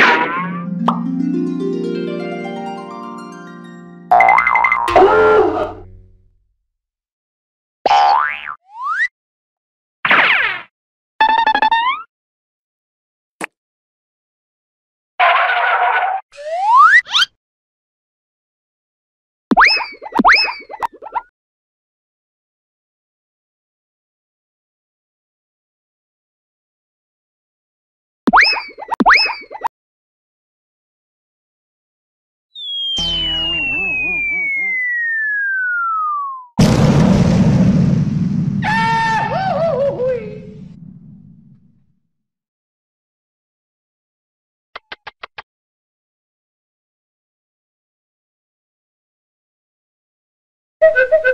you Ha ha ha!